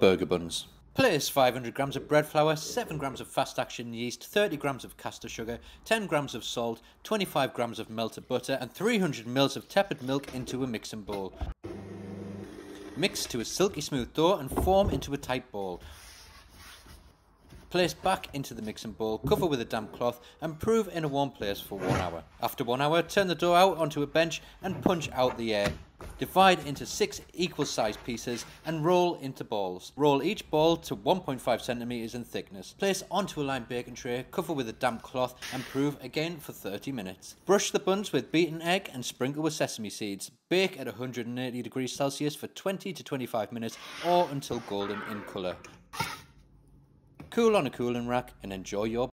burger buns. Place 500 grams of bread flour, 7 grams of fast action yeast, 30 grams of caster sugar, 10 grams of salt, 25 grams of melted butter, and 300 ml of tepid milk into a mixing bowl. Mix to a silky smooth dough and form into a tight ball. Place back into the mixing bowl, cover with a damp cloth and prove in a warm place for one hour. After one hour, turn the dough out onto a bench and punch out the air. Divide into six equal sized pieces and roll into balls. Roll each ball to 1.5 centimeters in thickness. Place onto a lined baking tray, cover with a damp cloth and prove again for 30 minutes. Brush the buns with beaten egg and sprinkle with sesame seeds. Bake at 180 degrees Celsius for 20 to 25 minutes or until golden in colour. Cool on a cooling rack and enjoy your